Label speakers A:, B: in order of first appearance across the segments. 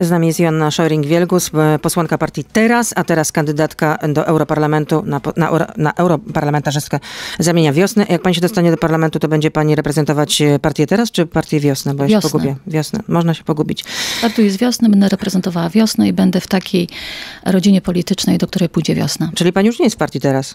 A: Z nami jest Joanna Szeuring-Wielgus, e, posłanka partii Teraz, a teraz kandydatka do Europarlamentu na, na, na europarlamentarzystkę zamienia Wiosny. Jak pani się dostanie do parlamentu, to będzie pani reprezentować e, partię Teraz, czy partię Wiosnę? Bo ja się
B: Wiosnę.
A: pogubię. Wiosnę. Można się pogubić.
B: Startuję z wiosny, będę reprezentowała wiosnę i będę w takiej rodzinie politycznej, do której pójdzie wiosna.
A: Czyli pani już nie jest w partii Teraz.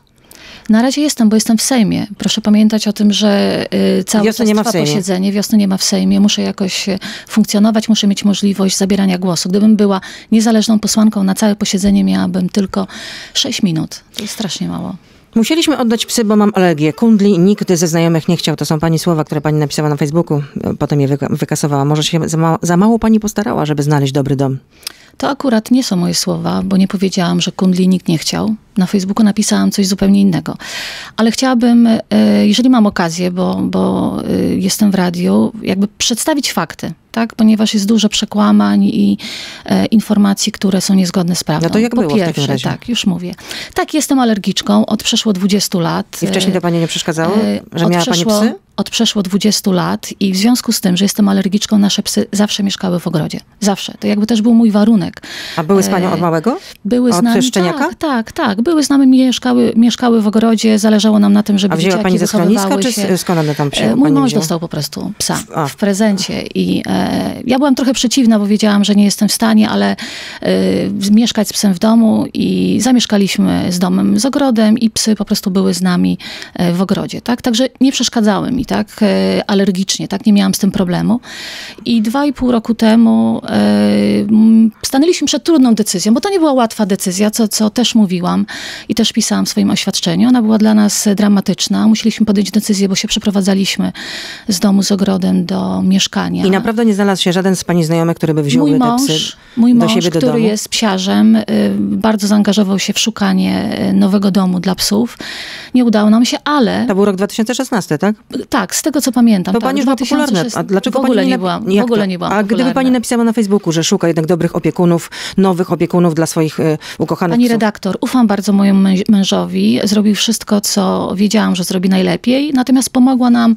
B: Na razie jestem, bo jestem w Sejmie. Proszę pamiętać o tym, że y, cały
A: Wiosny nie ma w
B: trwa
A: Sejmie.
B: posiedzenie, wiosny nie ma w Sejmie. Muszę jakoś e, funkcjonować, muszę mieć możliwość zabierania głosu. Gdybym była niezależną posłanką, na całe posiedzenie miałabym tylko 6 minut. To jest strasznie mało.
A: Musieliśmy oddać psy, bo mam alergię. Kundli nikt ze znajomych nie chciał. To są pani słowa, które pani napisała na Facebooku. Potem je wyka- wykasowała. Może się za za mało pani postarała, żeby znaleźć dobry dom.
B: To akurat nie są moje słowa, bo nie powiedziałam, że kundli nikt nie chciał. Na Facebooku napisałam coś zupełnie innego. Ale chciałabym, e, jeżeli mam okazję, bo, bo e, jestem w radiu, jakby przedstawić fakty, tak? Ponieważ jest dużo przekłamań i e, informacji, które są niezgodne z prawdą.
A: No to jak
B: po
A: było w takim
B: pierwsze,
A: razie?
B: tak, już mówię. Tak, jestem alergiczką od przeszło 20 lat.
A: I wcześniej to pani nie przeszkadzało, że miała pani
B: przeszło-
A: psy?
B: Od przeszło 20 lat i w związku z tym, że jestem alergiczką, nasze psy zawsze mieszkały w ogrodzie. Zawsze. To jakby też był mój warunek.
A: A były z panią od małego?
B: Były z
A: Od
B: nami.
A: szczeniaka?
B: Tak, tak, tak. Były z nami, mieszkały, mieszkały w ogrodzie. Zależało nam na tym, żeby
A: A wzięła pani ze schroniska, czy
B: się.
A: z- skąd one tam
B: E,
A: przyjęły?
B: Mój
A: pani
B: mąż dostał po prostu psa
A: A.
B: w prezencie i e, ja byłam trochę przeciwna, bo wiedziałam, że nie jestem w stanie, ale e, mieszkać z psem w domu i zamieszkaliśmy z domem, z ogrodem i psy po prostu były z nami e, w ogrodzie, tak? Także nie przeszkadzały mi, tak? E, alergicznie, tak? Nie miałam z tym problemu. I dwa i pół roku temu e, stanęliśmy przed trudną decyzją, bo to nie była łatwa decyzja, co, co też mówiłam i też pisałam w swoim oświadczeniu. Ona była dla nas dramatyczna. Musieliśmy podjąć decyzję, bo się przeprowadzaliśmy z domu z ogrodem do mieszkania.
A: I naprawdę nie znalazł się żaden z pani znajomych, który by wziął
B: Mój
A: te
B: mąż,
A: psy
B: mój
A: do
B: mąż
A: siebie do
B: który
A: domu?
B: jest psiarzem, y, bardzo zaangażował się w szukanie nowego domu dla psów. Nie udało nam się, ale
A: To był rok 2016, tak?
B: tak, z tego co pamiętam.
A: To
B: tak,
A: pani już była popularna.
B: 2006
A: A dlaczego
B: w ogóle
A: pani
B: nie byłam,
A: Jak
B: w ogóle nie byłam
A: A gdyby pani
B: popularna.
A: napisała na Facebooku, że szuka jednak dobrych opiekunów, nowych opiekunów dla swoich y, ukochanych
B: Pani
A: psów.
B: redaktor, ufam bardzo mojemu męż- mężowi. Zrobił wszystko, co wiedziałam, że zrobi najlepiej. Natomiast pomogła nam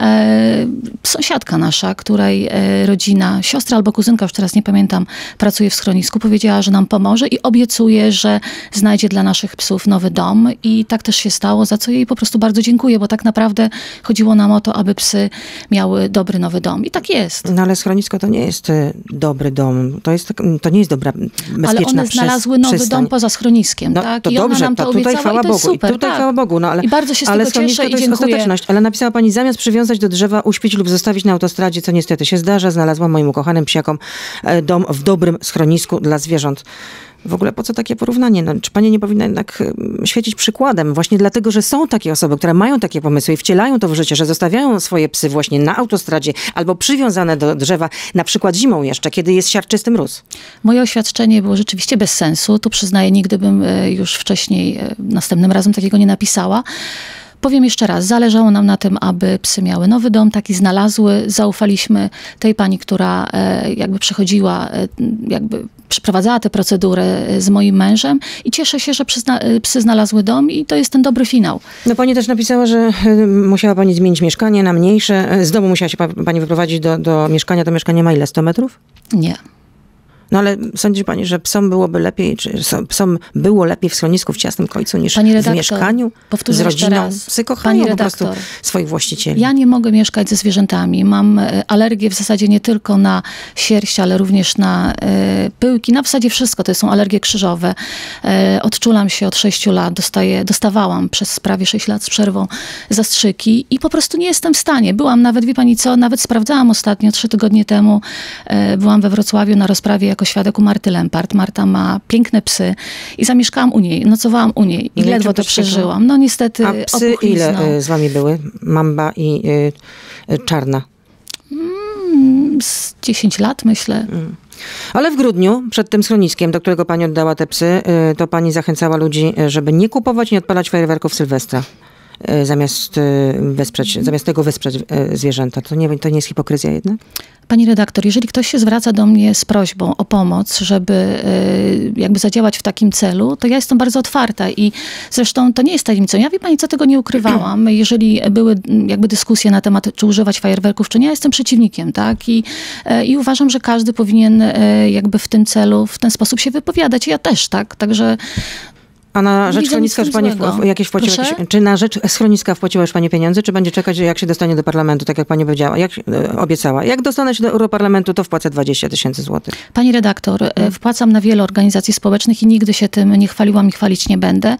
B: e, sąsiadka nasza, której e, rodzina, siostra albo kuzynka, już teraz nie pamiętam, pracuje w schronisku. Powiedziała, że nam pomoże i obiecuje, że znajdzie dla naszych psów nowy dom. I tak też się stało, za co jej po prostu bardzo dziękuję, bo tak naprawdę chodziło nam o to, aby psy miały dobry nowy dom. I tak jest.
A: No ale schronisko to nie jest y, dobry dom. To, jest, tak- to nie jest dobra, bezpieczna
B: Ale one znalazły nowy
A: przystań.
B: dom poza schroniskiem,
A: No
B: tak?
A: to
B: I
A: dobrze,
B: nam to,
A: to tutaj chwała Bogu.
B: super,
A: I tutaj
B: tak.
A: chwała Bogu, no ale,
B: I bardzo się z
A: ale
B: tego
A: schronisko to jest ostateczność. Ale napisała pani, zamiast przywiązać do drzewa, uśpić lub zostawić na autostradzie, co niestety się zdarza, znalazłam moim ukochanym psiakom e, dom w dobrym schronisku dla zwierząt. W ogóle po co takie porównanie? No, czy pani nie powinna jednak y, świecić przykładem? Właśnie dlatego, że są takie osoby, które mają takie pomysły i wcielają to w życie, że zostawiają swoje psy właśnie na autostradzie albo przywiązane do drzewa, na przykład zimą jeszcze, kiedy jest siarczysty mróz.
B: Moje oświadczenie było rzeczywiście bez sensu. Tu przyznaję, nigdy bym e, już wcześniej, e, następnym razem takiego nie napisała. Powiem jeszcze raz, zależało nam na tym, aby psy miały nowy dom, taki znalazły. Zaufaliśmy tej pani, która e, jakby przechodziła, e, jakby przeprowadzała tę procedurę e, z moim mężem i cieszę się, że psy znalazły dom i to jest ten dobry finał.
A: No pani też napisała, że musiała pani zmienić mieszkanie na mniejsze. Z domu musiała się pa- pani wyprowadzić do, do mieszkania. To mieszkanie ma ile? 100 metrów?
B: Nie.
A: No ale sądzi pani, że psom byłoby lepiej, czy psom było lepiej w schronisku w ciasnym końcu niż
B: Pani
A: w
B: redaktor,
A: mieszkaniu z rodziną? Psy kochają po prostu
B: redaktor,
A: swoich właścicieli.
B: Ja nie mogę mieszkać ze zwierzętami. Mam e, alergię w zasadzie nie tylko na sierść, ale również na e, pyłki, na w zasadzie wszystko. To są alergie krzyżowe. E, odczulam się od 6 lat, dostaję, dostawałam przez prawie 6 lat z przerwą zastrzyki i po prostu nie jestem w stanie. Byłam nawet, wie pani co, nawet sprawdzałam ostatnio, trzy tygodnie temu, byłam we Wrocławiu na rozprawie jako świadek u Marty Lempart. Marta ma piękne psy i zamieszkałam u niej, nocowałam u niej i
A: No
B: ledwo to przeżyłam. No niestety
A: A psy ile y, z wami były? Mamba i y, y, czarna.
B: z 10 lat, myślę.
A: Ale w grudniu, przed tym schroniskiem, do którego pani oddała te psy, to pani zachęcała ludzi, żeby nie kupować, nie odpalać fajerwerków Sylwestra. E, zamiast, e, wesprzeć, zamiast tego wesprzeć e, zwierzęta. To nie, to nie jest hipokryzja jednak?
B: Pani redaktor, jeżeli ktoś się zwraca do mnie z prośbą o pomoc, żeby jakby zadziałać w takim celu, to ja jestem bardzo otwarta i zresztą to nie jest tajemnicą. Ja wie pani, co tego nie ukrywałam. Jeżeli były mm, jakby dyskusje na temat, czy używać fajerwerków, czy nie, ja jestem przeciwnikiem, tak? I, I uważam, że każdy powinien jakby w tym celu, w ten sposób się wypowiadać. Ja też, tak? Także
A: A na rzecz schroniska, pani w- jakieś wpłaciła
B: Proszę?
A: jakieś, czy na rzecz schroniska wpłaciła już pani pieniądze, czy będzie czekać, jak się dostanie do parlamentu, tak jak pani powiedziała, jak e, obiecała. Jak dostanę się do Europarlamentu, to wpłacę 20 tysięcy złotych.
B: Pani redaktor,
A: Mhm.
B: e, wpłacam na wiele organizacji społecznych i nigdy się tym nie chwaliłam i chwalić nie będę.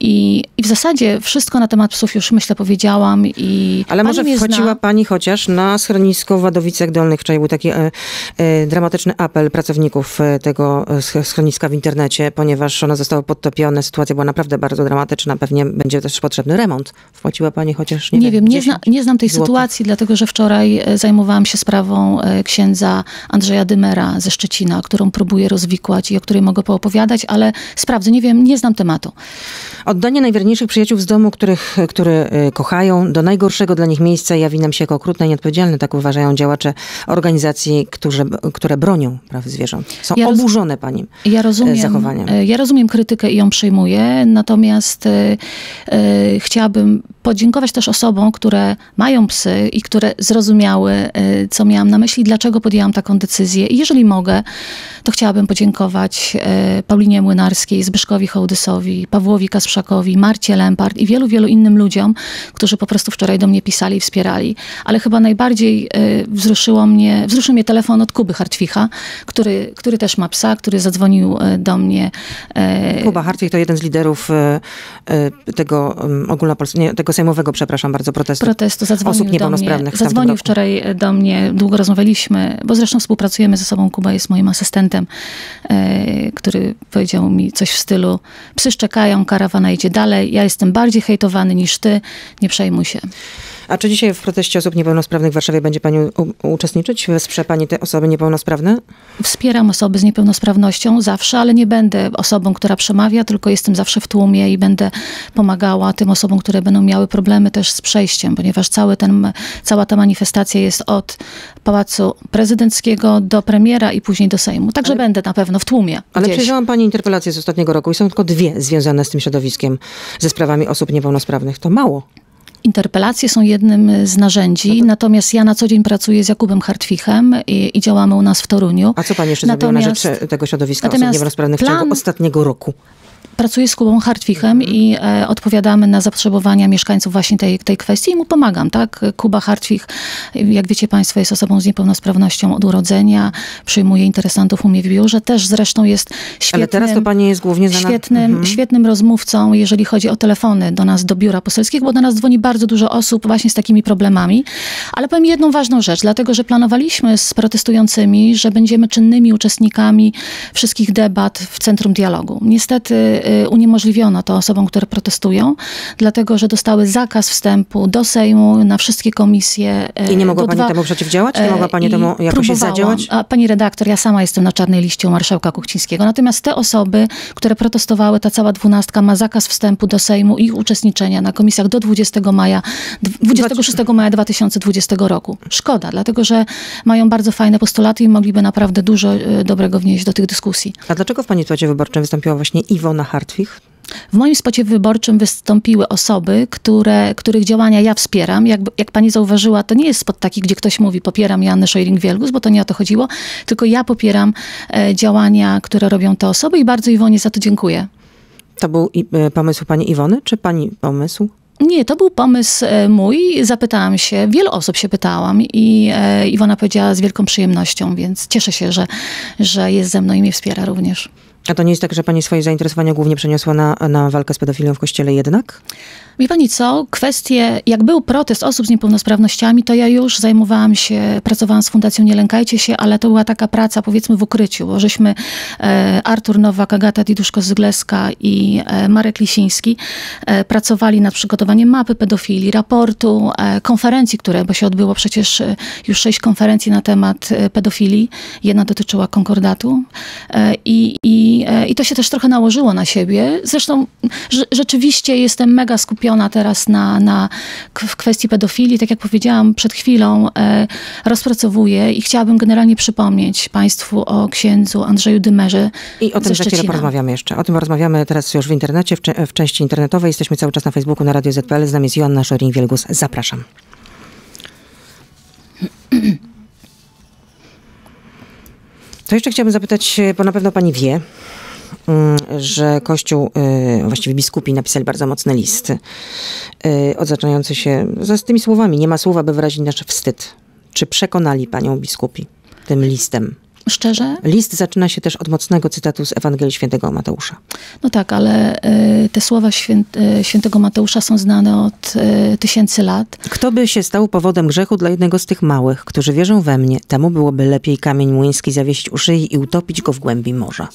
B: I, i w zasadzie wszystko na temat psów już myślę powiedziałam i
A: Ale może wchodziła
B: zna.
A: pani chociaż na schronisko w Wadowicach Dolnych. Wczoraj był taki e, e, dramatyczny apel pracowników e, tego e, sch- schroniska w internecie, ponieważ ono zostało podtopione. Sytuacja była naprawdę bardzo dramatyczna. Pewnie będzie też potrzebny remont. Wpłaciła pani chociaż, nie,
B: Nie,
A: wiem,
B: nie,
A: 10
B: zna, nie znam tej
A: złotych?
B: sytuacji, dlatego że wczoraj e, zajmowałam się sprawą e, księdza Andrzeja Dymera ze Szczecina, którą próbuję rozwikłać i o której mogę poopowiadać, ale sprawdzę, nie wiem, nie znam tematu.
A: Oddanie najwierniejszych przyjaciół z domu, których, które kochają, do najgorszego dla nich miejsca jawi nam się jako okrutne i nieodpowiedzialne, tak uważają działacze organizacji, którzy, które bronią praw zwierząt. Są
B: Ja
A: oburzone pani
B: Ja rozumiem,
A: zachowaniem.
B: e, ja rozumiem krytykę i ją przyjmuję, natomiast e, e, chciałabym podziękować też osobom, które mają psy i które zrozumiały, e, co miałam na myśli, dlaczego podjęłam taką decyzję. I jeżeli mogę, to chciałabym podziękować Paulinie Młynarskiej, Zbyszkowi Hołdysowi, Pawłowi Kasprzakowi, Marcie Lempart i wielu, wielu innym ludziom, którzy po prostu wczoraj do mnie pisali i wspierali. Ale chyba najbardziej wzruszyło mnie, wzruszył mnie telefon od Kuby Hartwicha, który, który też ma psa, który zadzwonił do mnie.
A: Kuba Hartwig to jeden z liderów e, e, tego um, ogólnopolskiego, nie, tego sejmowego, przepraszam bardzo, protestu.
B: protestu zadzwonił
A: osób
B: do
A: niepełnosprawnych tamtym
B: Zadzwonił wczoraj do mnie, długo rozmawialiśmy, bo zresztą współpracujemy ze sobą. Kuba jest moim asystentem, e, który powiedział mi coś w stylu psy szczekają, karawana idzie dalej, ja jestem bardziej hejtowany niż ty, nie przejmuj się.
A: A czy dzisiaj w proteście osób niepełnosprawnych w Warszawie będzie pani uczestniczyć? Wesprze pani te osoby niepełnosprawne?
B: Wspieram osoby z niepełnosprawnością zawsze, ale nie będę osobą, która przemawia, tylko jestem zawsze w tłumie i będę pomagała tym osobom, które będą miały problemy też z przejściem, ponieważ cały ten, cała ta manifestacja jest od Pałacu Prezydenckiego do premiera i później do Sejmu. Także będę na pewno w tłumie.
A: Ale
B: gdzieś.
A: przejrzałam pani interpelacje z ostatniego roku i są tylko dwie związane z tym środowiskiem, ze sprawami osób niepełnosprawnych. To mało.
B: Interpelacje są jednym z narzędzi,
A: No
B: natomiast ja na co dzień pracuję z Jakubem Hartwichem i, i działamy u nas w Toruniu.
A: A co pani jeszcze zrobiła na
B: Natomiast-
A: rzecz e, tego środowiska osób
B: natomiast
A: niepełnosprawnych w ciągu ostatniego roku?
B: Pracuję z Kubą Hartwichem
A: Mhm.
B: i e, odpowiadamy na zapotrzebowania mieszkańców właśnie tej, tej kwestii i mu pomagam, tak? Kuba Hartwich, jak wiecie Państwo, jest osobą z niepełnosprawnością od urodzenia, przyjmuje interesantów u mnie w biurze, też zresztą jest świetnym...
A: Ale teraz to pani jest głównie.
B: Świetnym,
A: Mhm.
B: świetnym rozmówcą, jeżeli chodzi o telefony do nas, do biura poselskiego, bo do nas dzwoni bardzo dużo osób właśnie z takimi problemami. Ale powiem jedną ważną rzecz, dlatego że planowaliśmy z protestującymi, że będziemy czynnymi uczestnikami wszystkich debat w Centrum Dialogu. Niestety uniemożliwiono to osobom, które protestują, dlatego że dostały zakaz wstępu do Sejmu na wszystkie komisje. y,
A: I nie mogła pani
B: dwa-
A: temu przeciwdziałać? Nie
B: e,
A: mogła pani temu jakoś zadziałać?
B: A pani redaktor, ja sama jestem na czarnej liście u marszałka Kuchcińskiego. Natomiast te osoby, które protestowały, ta cała dwunastka ma zakaz wstępu do Sejmu i ich uczestniczenia na komisjach do 20 maja, 26 maja 2020 roku. Szkoda, dlatego że mają bardzo fajne postulaty i mogliby naprawdę dużo dobrego wnieść do tych dyskusji.
A: A dlaczego w pani spocie wyborczym wystąpiła właśnie Iwona Hartwig?
B: W moim spocie wyborczym wystąpiły osoby, które, których działania ja wspieram. Jak, jak pani zauważyła, to nie jest spot taki, gdzie ktoś mówi popieram Joannę Szojring-Wielgus, bo to nie o to chodziło, tylko ja popieram e, działania, które robią te osoby i bardzo Iwonie za to dziękuję.
A: To był i, e, pomysł pani Iwony, czy pani pomysł?
B: Nie, to był pomysł e, mój. Zapytałam się, wielu osób się pytałam i e, Iwona powiedziała z wielką przyjemnością, więc cieszę się, że, że jest ze mną i mnie wspiera również.
A: A to nie jest tak, że pani swoje zainteresowania głównie przeniosła na, na walkę z pedofilią w kościele jednak?
B: Wie pani co, kwestie, jak był protest osób z niepełnosprawnościami, to ja już zajmowałam się, pracowałam z Fundacją Nie Lękajcie się, ale to była taka praca powiedzmy w ukryciu, bo żeśmy e, Artur Nowak, Agata Diduszko-Zygleska i e, Marek Lisiński e, pracowali nad przygotowaniem mapy pedofilii, raportu, e, konferencji, które, bo się odbyło przecież e, już sześć konferencji na temat e, pedofilii. Jedna dotyczyła konkordatu i, i, i to się też trochę nałożyło na siebie. Zresztą rze- rzeczywiście jestem mega skupiona skupiona teraz na, na, w kwestii pedofilii. Tak jak powiedziałam przed chwilą, e, rozpracowuję i chciałabym generalnie przypomnieć Państwu o księdzu Andrzeju Dymerze
A: I o tym za chwilę porozmawiamy jeszcze. O tym porozmawiamy teraz już w internecie, w, w części internetowej. Jesteśmy cały czas na Facebooku, na Radio ZPL. Z nami jest Joanna Szoring-Wielgus. Zapraszam. To jeszcze chciałabym zapytać, bo na pewno pani wie, że Kościół, y, właściwie biskupi napisali bardzo mocny list y, odzaczający się z tymi słowami. Nie ma słowa, by wyrazić nasz wstyd. Czy przekonali panią biskupi tym listem?
B: Szczerze?
A: List zaczyna się też od mocnego cytatu z Ewangelii Świętego Mateusza.
B: No tak, ale y, te słowa święte, Świętego Mateusza są znane od y, tysięcy lat.
A: Kto by się stał powodem grzechu dla jednego z tych małych, którzy wierzą we mnie, temu byłoby lepiej kamień młyński zawiesić u szyi i utopić go w głębi morza.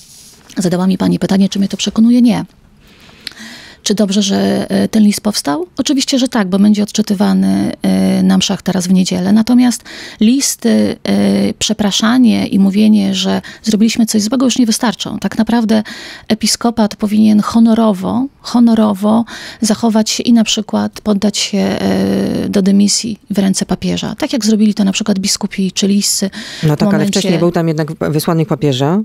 B: Zadała mi pani pytanie, czy mnie to przekonuje? Nie. Czy dobrze, że e, ten list powstał? Oczywiście, że tak, bo będzie odczytywany e, na mszach teraz w niedzielę. Natomiast listy, e, przepraszanie i mówienie, że zrobiliśmy coś złego już nie wystarczą. Tak naprawdę episkopat powinien honorowo, honorowo zachować się i na przykład poddać się do dymisji w ręce papieża. Tak jak zrobili to na przykład biskupi czy liscy.
A: No tak, momencie... ale wcześniej był tam jednak wysłannik papieża,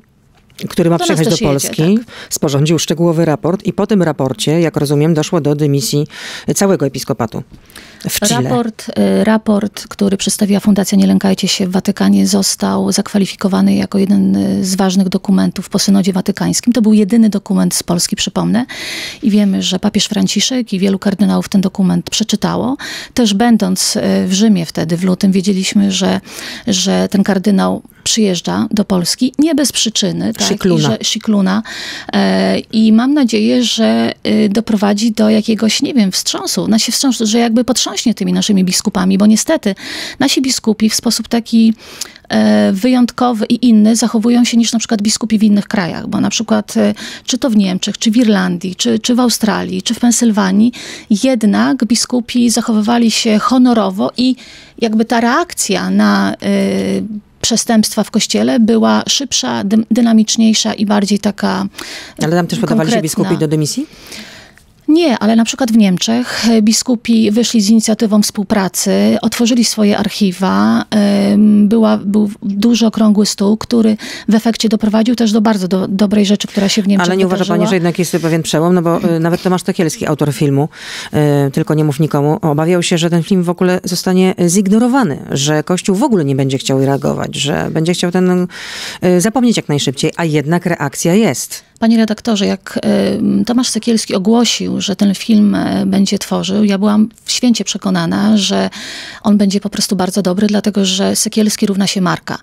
A: który ma przyjechać do Polski, jedzie, tak. sporządził szczegółowy raport i po tym raporcie, jak rozumiem, doszło do dymisji całego episkopatu w Chile.
B: Raport, y, raport, który przedstawiła Fundacja Nie Lękajcie się w Watykanie został zakwalifikowany jako jeden z ważnych dokumentów po synodzie watykańskim. To był jedyny dokument z Polski, przypomnę. I wiemy, że papież Franciszek i wielu kardynałów ten dokument przeczytało. Też będąc y, w Rzymie wtedy, w lutym, wiedzieliśmy, że, że ten kardynał przyjeżdża do Polski, nie bez przyczyny. Tak?
A: Szikluna.
B: I, że, Szikluna. E, I mam nadzieję, że y, doprowadzi do jakiegoś, nie wiem, wstrząsu. Na się wstrząsu, że jakby potrząśnie tymi naszymi biskupami, bo niestety nasi biskupi w sposób taki e, wyjątkowy i inny zachowują się niż na przykład biskupi w innych krajach, bo na przykład e, czy to w Niemczech, czy w Irlandii, czy, czy w Australii, czy w Pensylwanii, jednak biskupi zachowywali się honorowo i jakby ta reakcja na przestępstwa w kościele była szybsza, dynamiczniejsza i bardziej taka.
A: Ale tam też podawali się biskupi do dymisji?
B: Nie, ale na przykład w Niemczech biskupi wyszli z inicjatywą współpracy, otworzyli swoje archiwa. Była, był duży okrągły stół, który w efekcie doprowadził też do bardzo do, dobrej rzeczy, która się w Niemczech
A: Ale nie uważa pani, że jednak jest pewien przełom? No bo y, nawet Tomasz Tekielski, autor filmu, y, tylko nie mów nikomu, obawiał się, że ten film w ogóle zostanie zignorowany, że Kościół w ogóle nie będzie chciał reagować, że będzie chciał ten zapomnieć jak najszybciej, a jednak reakcja jest.
B: Panie redaktorze, jak Tomasz Sekielski ogłosił, że ten film e, będzie tworzył, ja byłam święcie przekonana, że on będzie po prostu bardzo dobry, dlatego że Sekielski równa się marka.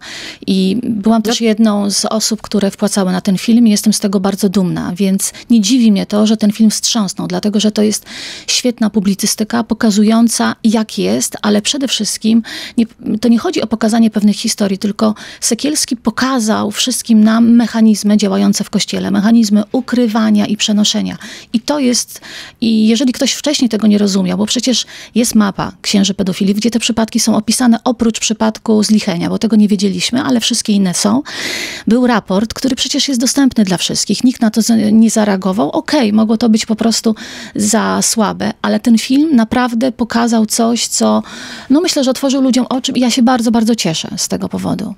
B: I byłam też jedną z osób, które wpłacały na ten film i jestem z tego bardzo dumna, więc nie dziwi mnie to, że ten film wstrząsnął, dlatego że to jest świetna publicystyka pokazująca jak jest, ale przede wszystkim nie, to nie chodzi o pokazanie pewnych historii, tylko Sekielski pokazał wszystkim nam mechanizmy działające w Kościele, mechanizmy ukrywania i przenoszenia. I to jest, i jeżeli ktoś wcześniej tego nie rozumiał, bo przecież jest mapa księży pedofilii, gdzie te przypadki są opisane oprócz przypadku zlichenia, bo tego nie wiedzieliśmy, ale wszystkie inne są. Był raport, który przecież jest dostępny dla wszystkich. Nikt na to nie zareagował. Okej, okay, mogło to być po prostu za słabe, ale ten film naprawdę pokazał coś, co, no myślę, że otworzył ludziom oczy i ja się bardzo, bardzo cieszę z tego powodu.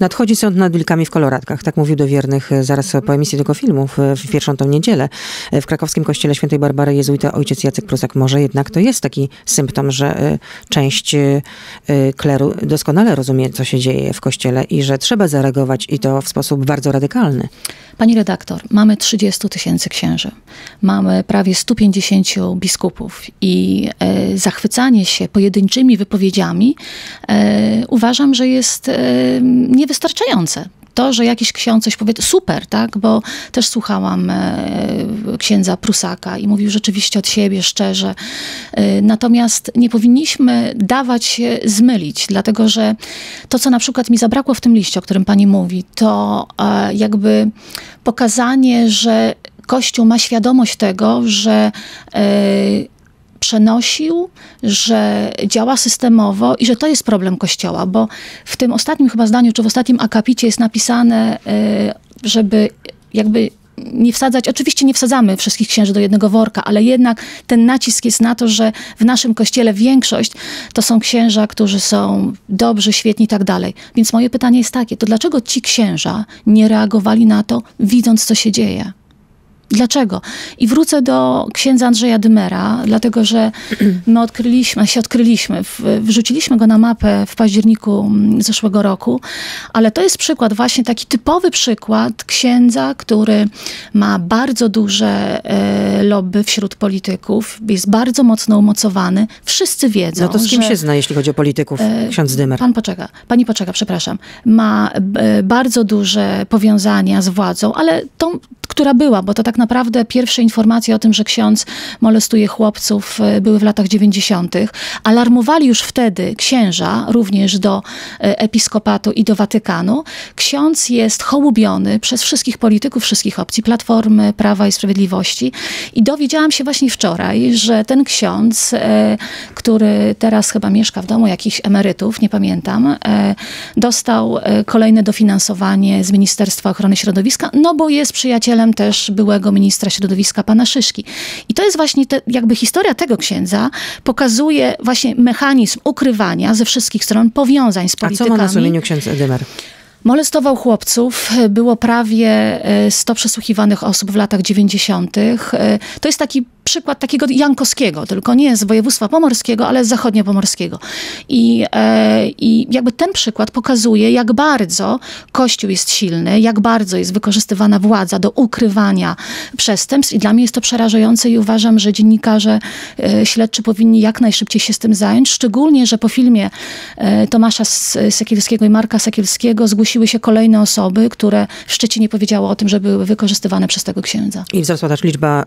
A: Nadchodzi sąd nad wilkami w koloratkach. Tak mówił do wiernych e, zaraz po emisji tego filmu w, w pierwszą tą niedzielę. E, w krakowskim kościele świętej Barbary jezuita ojciec Jacek Prusak. Może jednak to jest taki symptom, że e, część kleru doskonale rozumie, co się dzieje w kościele i że trzeba zareagować i to w sposób bardzo radykalny.
B: Pani redaktor, mamy 30 tysięcy księży. Mamy prawie 150 biskupów i zachwycanie się pojedynczymi wypowiedziami uważam, że jest e, niewystarczające to, że jakiś ksiądz coś powie, super, tak? Bo też słuchałam e, księdza Prusaka i mówił rzeczywiście od siebie, szczerze. E, natomiast nie powinniśmy dawać się zmylić, dlatego że to, co na przykład mi zabrakło w tym liście, o którym pani mówi, to e, jakby pokazanie, że Kościół ma świadomość tego, że przenosił, że działa systemowo i że to jest problem Kościoła, bo w tym ostatnim chyba zdaniu, czy w ostatnim akapicie jest napisane, e, żeby jakby nie wsadzać, oczywiście nie wsadzamy wszystkich księży do jednego worka, ale jednak ten nacisk jest na to, że w naszym kościele większość to są księża, którzy są dobrzy, świetni i tak dalej. Więc moje pytanie jest takie, to dlaczego ci księża nie reagowali na to, widząc co się dzieje? Dlaczego? I wrócę do księdza Andrzeja Dymera, dlatego że my odkryliśmy, się odkryliśmy, wrzuciliśmy go na mapę w październiku mm, zeszłego roku, ale to jest przykład, właśnie taki typowy przykład księdza, który ma bardzo duże e, lobby wśród polityków, jest bardzo mocno umocowany. Wszyscy wiedzą.
A: No to z kim
B: że,
A: się zna, jeśli chodzi o polityków, e, ksiądz Dymer?
B: Pan poczeka, pani poczeka, przepraszam. Ma e, bardzo duże powiązania z władzą, ale tą, która była, bo to tak naprawdę pierwsze informacje o tym, że ksiądz molestuje chłopców e, były w latach 90. Alarmowali już wtedy księża również do e, episkopatu i do Watykanu. Ksiądz jest hołubiony przez wszystkich polityków, wszystkich opcji, Platformy, Prawa i Sprawiedliwości. I dowiedziałam się właśnie wczoraj, że ten ksiądz, e, który teraz chyba mieszka w domu jakichś emerytów, nie pamiętam, dostał kolejne dofinansowanie z Ministerstwa Ochrony Środowiska, no bo jest przyjacielem też byłego ministra środowiska pana Szyszki. I to jest właśnie te, jakby historia tego księdza pokazuje właśnie mechanizm ukrywania ze wszystkich stron powiązań z politykami.
A: A co ma na sumieniu ksiądz Edymer?
B: Molestował chłopców, było prawie 100 przesłuchiwanych osób w latach 90. To jest taki przykład takiego Jankowskiego, tylko nie z województwa pomorskiego, ale z zachodniopomorskiego. I, e, I jakby ten przykład pokazuje, jak bardzo Kościół jest silny, jak bardzo jest wykorzystywana władza do ukrywania przestępstw. I dla mnie jest to przerażające i uważam, że dziennikarze e, śledczy powinni jak najszybciej się z tym zająć. Szczególnie, że po filmie e, Tomasza Sekielskiego i Marka Sekielskiego zgłosiły się kolejne osoby, które w Szczecinie powiedziały o tym, że były wykorzystywane przez tego księdza.
A: I wzrosła też liczba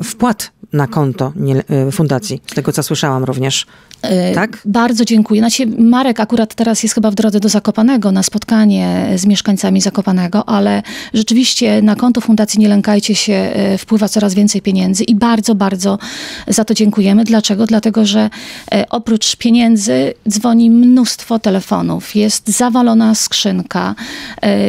A: y, wpłat na konto nie, e, fundacji, z tego co słyszałam również.
B: E, tak? Bardzo dziękuję. Znaczy, Marek akurat teraz jest chyba w drodze do Zakopanego na spotkanie z mieszkańcami Zakopanego, ale rzeczywiście na konto Fundacji Nie Lękajcie się e, wpływa coraz więcej pieniędzy i bardzo, bardzo za to dziękujemy. Dlaczego? Dlatego, że oprócz pieniędzy dzwoni mnóstwo telefonów, jest zawalona skrzynka.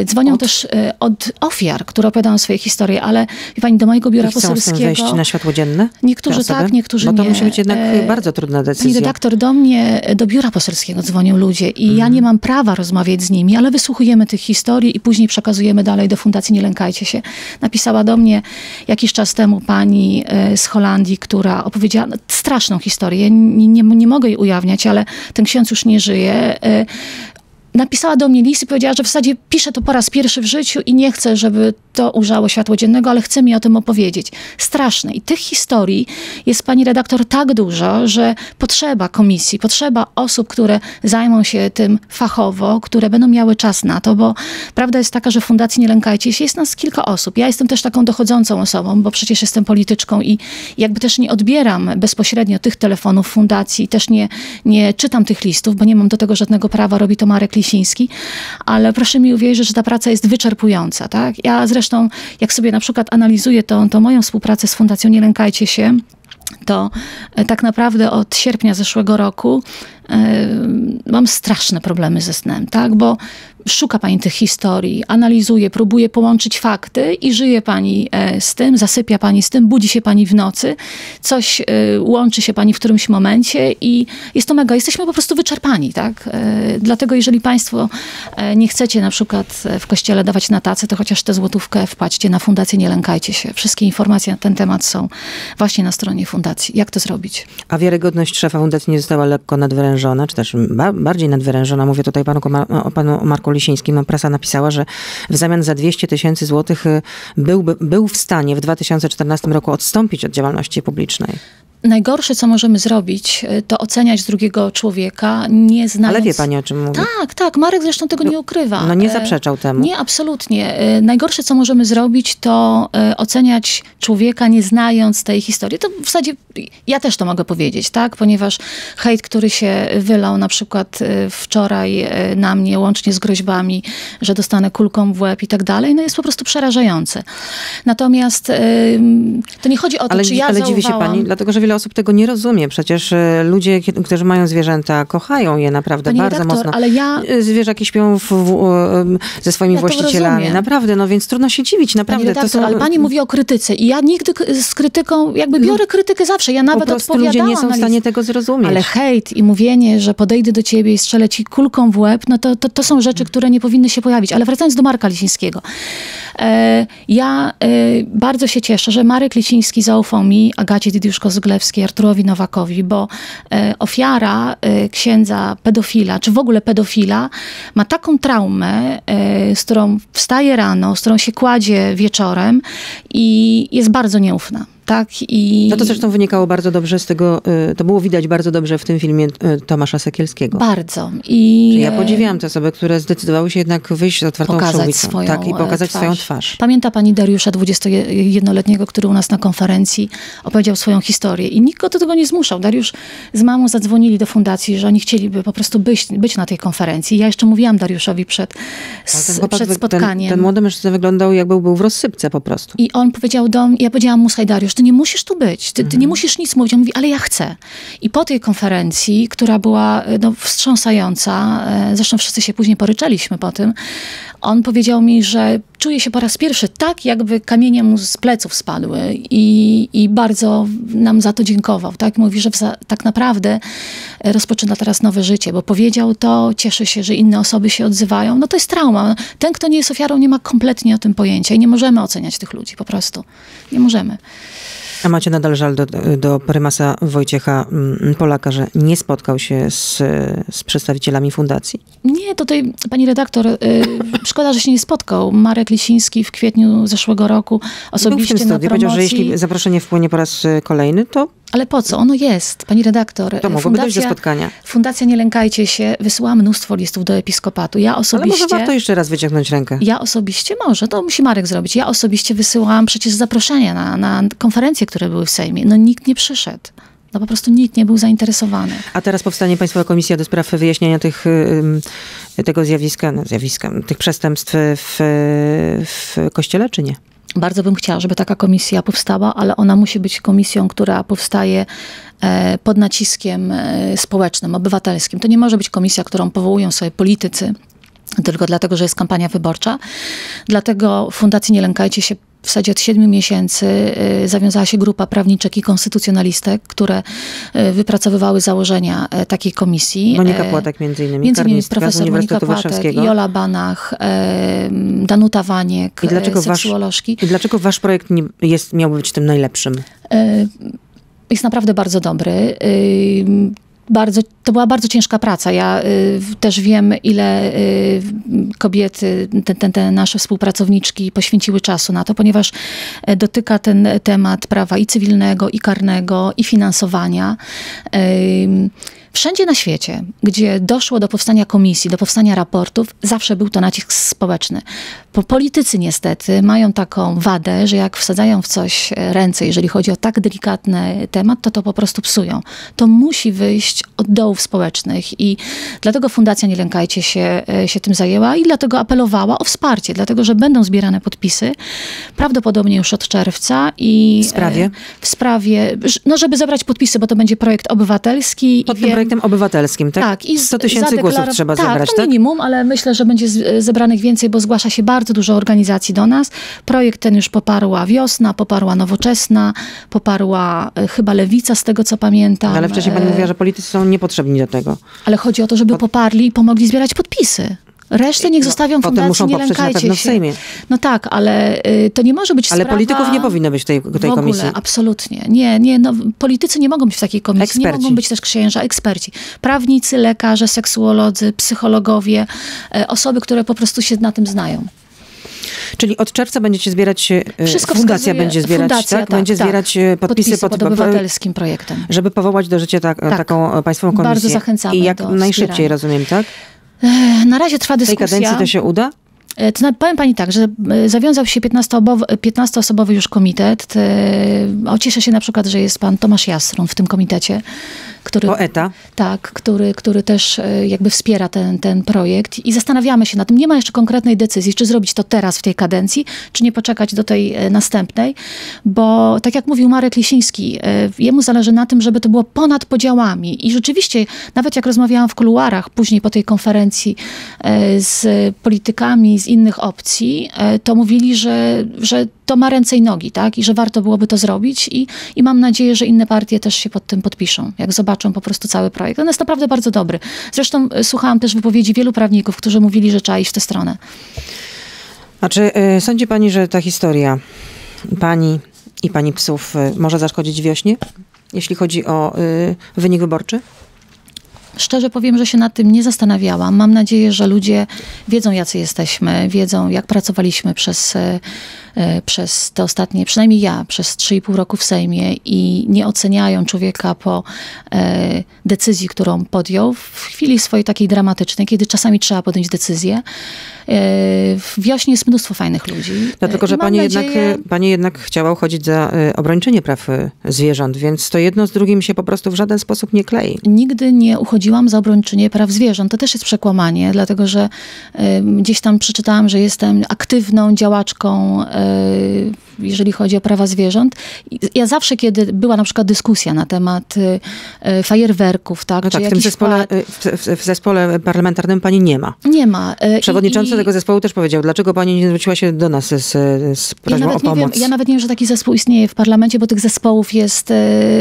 B: Dzwonią od... też od ofiar, które opowiadają swoje historie, ale pani, do mojego biura
A: I
B: poselskiego...
A: wejść na światło dzienne?
B: Niektórzy tak, niektórzy
A: nie.
B: Bo
A: to musi być jednak e, bardzo trudna decyzja. Pani
B: redaktor, do mnie, do biura poselskiego dzwonią ludzie i ja nie mam prawa rozmawiać z nimi, ale wysłuchujemy tych historii i później przekazujemy dalej do Fundacji Nie Lękajcie się. Napisała do mnie jakiś czas temu pani e, z Holandii, która opowiedziała straszną historię. Nie, nie, nie mogę jej ujawniać, ale ten ksiądz już nie żyje e, napisała do mnie list i powiedziała, że w zasadzie pisze to po raz pierwszy w życiu i nie chce, żeby to ujrzało światło dziennego, ale chce mi o tym opowiedzieć. Straszne. I tych historii jest pani redaktor tak dużo, że potrzeba komisji, potrzeba osób, które zajmą się tym fachowo, które będą miały czas na to, bo prawda jest taka, że w Fundacji Nie Lękajcie się jest nas kilka osób. Ja jestem też taką dochodzącą osobą, bo przecież jestem polityczką i jakby też nie odbieram bezpośrednio tych telefonów fundacji, też nie, nie czytam tych listów, bo nie mam do tego żadnego prawa, robi to Marek Ale proszę mi uwierzyć, że ta praca jest wyczerpująca. Tak? Ja zresztą, jak sobie na przykład analizuję tą, tą moją współpracę z Fundacją Nie Lękajcie się, to e, tak naprawdę od sierpnia zeszłego roku mam straszne problemy ze snem, tak? Bo szuka pani tych historii, analizuje, próbuje połączyć fakty i żyje pani e, z tym, zasypia pani z tym, budzi się pani w nocy, coś e, łączy się pani w którymś momencie i jest to mega. Jesteśmy po prostu wyczerpani, tak? E, dlatego jeżeli państwo nie chcecie na przykład w kościele dawać na tacę, to chociaż tę złotówkę wpaćcie na fundację, nie lękajcie się. Wszystkie informacje na ten temat są właśnie na stronie fundacji. Jak to zrobić?
A: A wiarygodność szefa fundacji nie została lekko nadwyrężona, czy też bardziej nadwyrężona, mówię tutaj panu, o panu Marku Lisińskim, no prasa napisała, że w zamian za 200 tysięcy złotych y, był, był w stanie w 2014 roku odstąpić od działalności publicznej.
B: Najgorsze, co możemy zrobić, y, to oceniać drugiego człowieka, nie znając...
A: Ale wie pani, o czym mówię.
B: Tak, tak. Marek zresztą tego
A: no,
B: nie ukrywa.
A: No nie zaprzeczał temu.
B: Nie, absolutnie. Y, najgorsze, co możemy zrobić, to oceniać człowieka, nie znając tej historii. To w zasadzie ja też to mogę powiedzieć, tak? Ponieważ hejt, który się wylał na przykład wczoraj na mnie, łącznie z groźbami, że dostanę kulką w łeb i tak dalej, no jest po prostu przerażający. Natomiast to nie chodzi o to,
A: ale,
B: czy ja
A: Ale
B: dziwi
A: się pani, dlatego że wiele wiele osób tego nie rozumie. Przecież e, ludzie, którzy mają zwierzęta, kochają je naprawdę
B: Pani
A: bardzo
B: redaktor,
A: mocno.
B: ale ja-
A: E, Zwierzaki śpią w, w, em, ze swoimi
B: Ja
A: właścicielami. Naprawdę, no więc trudno się dziwić,
B: Pani
A: naprawdę.
B: redaktor,
A: to są,
B: ale pani mówi o krytyce i ja nigdy z krytyką, jakby biorę krytykę zawsze, ja
A: po
B: nawet
A: prostu ludzie nie są w stanie tego zrozumieć.
B: Ale hejt i mówienie, że podejdę do ciebie i strzelę ci kulką w łeb, no to, to, to są rzeczy, które nie powinny się pojawić. Ale wracając do Marka Lisińskiego. E, ja e, bardzo się cieszę, że Marek Lisiński zaufał mi, Agacie Arturowi Nowakowi, bo e, ofiara e, księdza pedofila, czy w ogóle pedofila, ma taką traumę, e, z którą wstaje rano, z którą się kładzie wieczorem i jest bardzo nieufna. Tak? I
A: No to zresztą wynikało bardzo dobrze z tego, y, to było widać bardzo dobrze w tym filmie y, Tomasza Sekielskiego.
B: Bardzo. I,
A: ja podziwiałam te osoby, które zdecydowały się jednak wyjść z otwartą
B: pokazać
A: szubicą.
B: swoją
A: tak, i
B: e,
A: pokazać
B: twarz.
A: swoją twarz.
B: Pamięta pani Dariusza, 21-letniego, który u nas na konferencji opowiedział swoją historię i nikt go do tego nie zmuszał. Dariusz z mamą zadzwonili do fundacji, że oni chcieliby po prostu być, być na tej konferencji. Ja jeszcze mówiłam Dariuszowi przed,
A: ten chłopak,
B: przed spotkaniem.
A: Ten, ten młody mężczyzna wyglądał jakby był w rozsypce po prostu.
B: I on powiedział do mnie, ja powiedziałam mu, słuchaj Dariusz, ty nie musisz tu być, ty, ty nie musisz nic mówić. On mówi, ale ja chcę. I po tej konferencji, która była e, no, wstrząsająca, e, zresztą wszyscy się później poryczeliśmy po tym, on powiedział mi, że czuje się po raz pierwszy tak, jakby kamienie mu z pleców spadły i, i bardzo nam za to dziękował. Tak? Mówi, że tak naprawdę e, rozpoczyna teraz nowe życie, bo powiedział to, cieszy się, że inne osoby się odzywają. No to jest trauma. Ten, kto nie jest ofiarą, nie ma kompletnie o tym pojęcia i nie możemy oceniać tych ludzi po prostu. Nie możemy.
A: A macie nadal żal do, do prymasa Wojciecha mm, Polaka, że nie spotkał się z, z przedstawicielami fundacji?
B: Nie, tutaj pani redaktor, y, szkoda, że się nie spotkał. Marek Lisiński w kwietniu zeszłego roku
A: Był w
B: osobiście
A: tym studiu. Powiedział, że jeśli zaproszenie wpłynie po raz y, kolejny, to,
B: Ale po co? Ono jest, pani redaktor.
A: to mogłoby dojść do spotkania.
B: Fundacja Nie Lękajcie się wysyła mnóstwo listów do episkopatu. Ja
A: Ale
B: osobiście...
A: może warto jeszcze raz wyciągnąć rękę.
B: Ja osobiście może, to musi Marek zrobić. Ja osobiście wysyłałam przecież zaproszenia na, na konferencje, które były w Sejmie. No nikt nie przyszedł. No po prostu nikt nie był zainteresowany.
A: A teraz powstanie Państwowa Komisja do spraw wyjaśnienia tych, ym, tego zjawiska, no zjawiska, tych przestępstw w, w kościele, czy nie?
B: Bardzo bym chciała, żeby taka komisja powstała, ale ona musi być komisją, która powstaje e, pod naciskiem e, społecznym, obywatelskim. To nie może być komisja, którą powołują sobie politycy, tylko dlatego, że jest kampania wyborcza. Dlatego Fundacji Nie Lękajcie się w zasadzie od siedmiu miesięcy y, zawiązała się grupa prawniczek i konstytucjonalistek, które y, wypracowywały założenia e, takiej komisji.
A: Monika Płatek między innymi,
B: Między innymi profesor Monika Płatek. Jola Banach, Danuta Waniek,
A: I dlaczego
B: e,
A: wasz-
B: seksuolożki.
A: I dlaczego wasz projekt nie jest, miałby być tym najlepszym?
B: Jest naprawdę bardzo dobry. Y, Bardzo, to była bardzo ciężka praca. Ja y, też wiem, ile y, kobiety, te, te, te nasze współpracowniczki poświęciły czasu na to, ponieważ e, dotyka ten temat prawa i cywilnego, i karnego, i finansowania. Ym, Wszędzie na świecie, gdzie doszło do powstania komisji, do powstania raportów, zawsze był to nacisk społeczny. Po politycy niestety mają taką wadę, że jak wsadzają w coś ręce, jeżeli chodzi o tak delikatny temat, to to po prostu psują. To musi wyjść od dołów społecznych i dlatego Fundacja Nie Lękajcie się, e, się tym zajęła i dlatego apelowała o wsparcie, dlatego że będą zbierane podpisy, prawdopodobnie już od czerwca i
A: W sprawie?
B: e, w sprawie, no żeby zebrać podpisy, bo to będzie projekt obywatelski.
A: Pod
B: i wiem,
A: projektem obywatelskim, tak?
B: tak, i
A: 100 tysięcy głosów trzeba
B: tak,
A: zebrać,
B: to
A: tak?
B: minimum, ale myślę, że będzie zebranych więcej, bo zgłasza się bardzo dużo organizacji do nas. Projekt ten już poparła Wiosna, poparła Nowoczesna, poparła e, chyba Lewica, z tego co pamiętam.
A: Ale wcześniej pani
B: E,
A: mówiła, że politycy są niepotrzebni do tego.
B: Ale chodzi o to, żeby poparli i pomogli zbierać podpisy. Resztę niech zostawią
A: No, potem
B: fundacji,
A: muszą
B: nie
A: na
B: lękajcie
A: pewno w
B: się.
A: Sejmie.
B: No tak, ale y, to nie może być
A: Ale
B: sprawa...
A: polityków nie powinno być w tej, tej
B: w ogóle,
A: komisji.
B: absolutnie. Nie, nie, no, politycy nie mogą być w takiej komisji.
A: Eksperci.
B: Nie mogą być też księża, eksperci. Prawnicy, lekarze, seksuolodzy, psychologowie, e, osoby, które po prostu się na tym znają.
A: Czyli od czerwca będziecie zbierać, e,
B: Wszystko
A: fundacja będzie zbierać,
B: fundacja,
A: tak? Będzie zbierać e, podpisy,
B: pod,
A: pod,
B: obywatelskim projektem.
A: żeby powołać do życia tak,
B: Tak.
A: taką e, państwową komisję.
B: Bardzo zachęcamy
A: I jak najszybciej,
B: wspierania.
A: rozumiem, tak?
B: Na razie trwa
A: W tej
B: dyskusja.
A: kadencji to się uda?
B: E, To powiem pani tak, że e, zawiązał się 15-osobowy 15 już komitet. E, O, cieszę się na przykład, że jest pan Tomasz Jastrun w tym komitecie, który,
A: Poeta.
B: tak, który, który też e, jakby wspiera ten, ten projekt i zastanawiamy się nad tym. Nie ma jeszcze konkretnej decyzji, czy zrobić to teraz w tej kadencji, czy nie poczekać do tej e, następnej, bo tak jak mówił Marek Lisiński, e, jemu zależy na tym, żeby to było ponad podziałami i rzeczywiście, nawet jak rozmawiałam w kuluarach później po tej konferencji z politykami z innych opcji, to mówili, że, że to ma ręce i nogi, tak? I że warto byłoby to zrobić i, i mam nadzieję, że inne partie też się pod tym podpiszą, jak zobaczą po prostu cały projekt. On jest naprawdę bardzo dobry. Zresztą e, słuchałam też wypowiedzi wielu prawników, którzy mówili, że trzeba iść w tę stronę.
A: A czy y, sądzi pani, że ta historia pani i pani psów y, może zaszkodzić wiośnie, jeśli chodzi o y, wynik wyborczy?
B: Szczerze powiem, że się nad tym nie zastanawiałam. Mam nadzieję, że ludzie wiedzą, jacy jesteśmy, wiedzą, jak pracowaliśmy przez, e, e, przez te ostatnie, przynajmniej ja, przez 3,5 roku w Sejmie i nie oceniają człowieka po e, decyzji, którą podjął w chwili swojej takiej dramatycznej, kiedy czasami trzeba podjąć decyzję. E, w wiośnie jest mnóstwo fajnych ludzi.
A: Dlatego,
B: E,
A: że pani, jednak,
B: nadzieję-
A: y, pani jednak chciała uchodzić za y, obrończynię praw y, zwierząt, więc to jedno z drugim się po prostu w żaden sposób nie klei.
B: Nigdy nie uchodziłam za obrończynię praw zwierząt. To też jest przekłamanie, dlatego że gdzieś tam przeczytałam, że jestem aktywną działaczką, jeżeli chodzi o prawa zwierząt. Ja zawsze, kiedy była na przykład dyskusja na temat y, y, fajerwerków, tak,
A: No
B: czy
A: tak, w tym zespole, y, w, zespole parlamentarnym pani nie ma.
B: nie ma.
A: Przewodniczący
B: i-
A: tego zespołu też powiedział, dlaczego pani nie zwróciła się do nas z, z
B: ja
A: prośbą o
B: nawet, nie wiem,
A: pomoc.
B: ja nawet nie wiem, że taki zespół istnieje w parlamencie, bo tych zespołów jest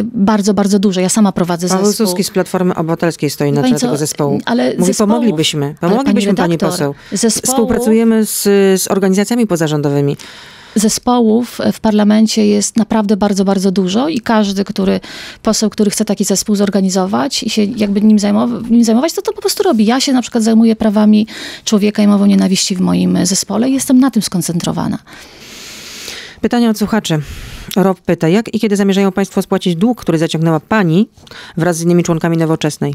B: bardzo, bardzo dużo. Ja sama prowadzę
A: Paweł
B: zespół.
A: Suski z Platformy Obywatelskiej stoi na
B: Pani
A: czele tego zespołu.
B: ale
A: Mówi,
B: zespołów-
A: pomoglibyśmy.
B: pani
A: Pomoglibyśmy pani,
B: redaktor,
A: poseł.
B: zespołów-
A: Współpracujemy z, z organizacjami pozarządowymi.
B: Zespołów w parlamencie jest naprawdę bardzo, bardzo dużo i każdy, który poseł, który chce taki zespół zorganizować i się jakby nim, zajmow- nim zajmować, to to po prostu robi. Ja się na przykład zajmuję prawami człowieka i mową nienawiści w moim zespole i jestem na tym skoncentrowana.
A: Pytanie od słuchaczy. Rob pyta, jak i kiedy zamierzają państwo spłacić dług, który zaciągnęła pani wraz z innymi członkami Nowoczesnej?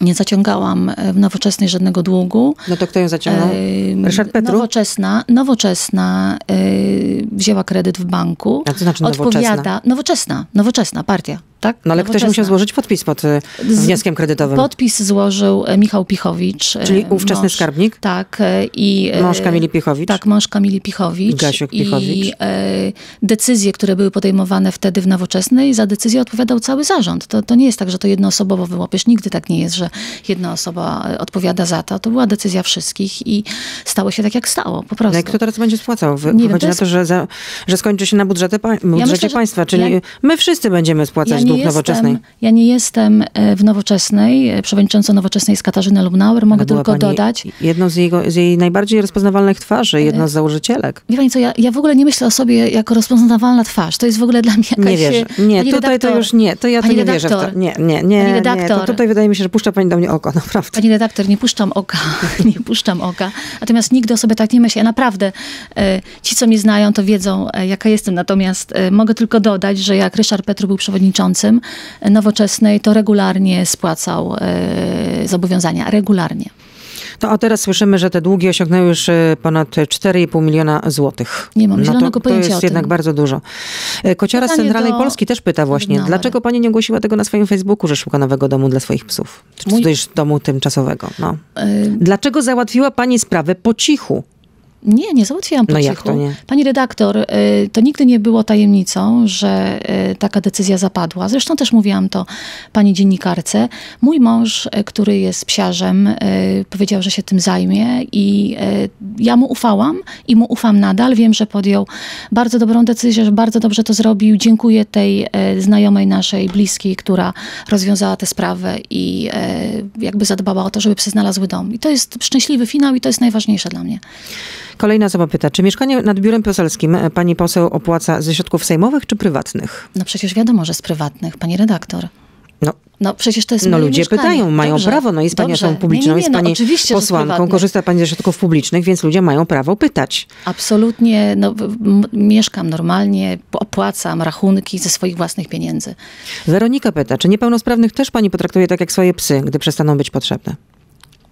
B: Nie zaciągałam e, w nowoczesnej żadnego długu.
A: No to kto ją zaciągnął?
B: Ym,
A: Ryszard Petru?
B: Nowoczesna, nowoczesna y, wzięła kredyt w banku.
A: A co znaczy nowoczesna?
B: Odpowiada, nowoczesna, nowoczesna partia, tak?
A: No ale ktoś musiał złożyć podpis pod
B: Z-
A: wnioskiem kredytowym.
B: Podpis złożył e, Michał Pichowicz. e,
A: Czyli ówczesny
B: mąż,
A: skarbnik?
B: Tak. e, I, e,
A: Mąż Kamili Piechowicz?
B: Tak, mąż Kamili Pichowicz.
A: Gasiuk Pichowicz.
B: I e, decyzje, które były podejmowane wtedy w Nowoczesnej, za decyzję odpowiadał cały zarząd. To, to nie jest tak, że to jednoosobowo. Przecież nigdy tak nie jest, że jedna osoba e, odpowiada za to. To była decyzja wszystkich i stało się tak, jak stało, po prostu.
A: No i kto teraz będzie spłacał?
B: Nie
A: Wychodzi
B: to
A: na to, że, za, że skończy się na budżecie, budżecie
B: myślę,
A: państwa, czyli
B: ja-
A: my wszyscy będziemy spłacać
B: nie
A: dług Nowoczesnej.
B: Jestem, ja nie jestem e, w Nowoczesnej. E, Przewodniczącą Nowoczesnej jest Katarzyna Lubnauer. Mogę
A: była
B: tylko dodać.
A: Jedną z, jego, z jej najbardziej rozpoznawalnych twarzy, jedną z założycielek.
B: Wie pani co, ja, ja w ogóle nie myślę o sobie jako rozpoznawalna twarz. To jest w ogóle dla mnie jakaś...
A: Nie wierzę. Nie,
B: Pani
A: tutaj to
B: redaktor,
A: już nie. To ja to
B: pani
A: nie wierzę w to.
B: redaktor,
A: Nie, nie, nie.
B: Pani
A: nie. To
B: redaktor.
A: tutaj wydaje mi się, że puszcza pani do mnie oko, naprawdę.
B: Pani redaktor, nie puszczam oka, nie puszczam oka. Natomiast nigdy o sobie tak nie myślę. Ja naprawdę, e, ci co mnie znają, to wiedzą, e, jaka jestem. Natomiast e, mogę tylko dodać, że jak Ryszard Petru był przewodniczącym Nowoczesnej, to regularnie spłacał zobowiązania. Regularnie.
A: No a teraz słyszymy, że te długi osiągnęły już e, ponad 4,5 miliona złotych.
B: Nie mam
A: no
B: zielonego
A: to, to
B: pojęcia
A: jest
B: o tym.
A: jednak bardzo dużo. E, Kociara z Centralnej
B: do
A: Polski też pyta właśnie, dlaczego pani nie ogłosiła tego na swoim Facebooku, że szuka nowego domu dla swoich psów? Czy
B: Mój-
A: też domu tymczasowego? No.
B: E,
A: Dlaczego załatwiła pani sprawę po cichu?
B: Nie, nie załatwiłam po
A: No jak
B: cichu.
A: to nie?
B: Pani redaktor, y, to nigdy nie było tajemnicą, że y, taka decyzja zapadła. Zresztą też mówiłam to pani dziennikarce. Mój mąż, y, który jest psiarzem, powiedział, że się tym zajmie i ja mu ufałam i mu ufam nadal. Wiem, że podjął bardzo dobrą decyzję, że bardzo dobrze to zrobił. Dziękuję tej znajomej naszej, bliskiej, która rozwiązała tę sprawę i jakby zadbała o to, żeby psy znalazły dom. I to jest szczęśliwy finał i to jest najważniejsze dla mnie.
A: Kolejna osoba pyta, czy mieszkanie nad biurem poselskim e, pani poseł opłaca ze środków sejmowych czy prywatnych?
B: No przecież wiadomo, że z prywatnych, pani redaktor.
A: No,
B: No przecież to jest
A: no ludzie
B: mieszkanie.
A: pytają, mają
B: Dobrze,
A: prawo, no jest pani osobą publiczną,
B: nie, nie, nie,
A: jest
B: no,
A: pani posłanką, korzysta pani ze środków publicznych, więc ludzie mają prawo pytać.
B: Absolutnie, no, mieszkam normalnie, opłacam rachunki ze swoich własnych pieniędzy.
A: Weronika pyta, czy niepełnosprawnych też pani potraktuje tak jak swoje psy, gdy przestaną być potrzebne?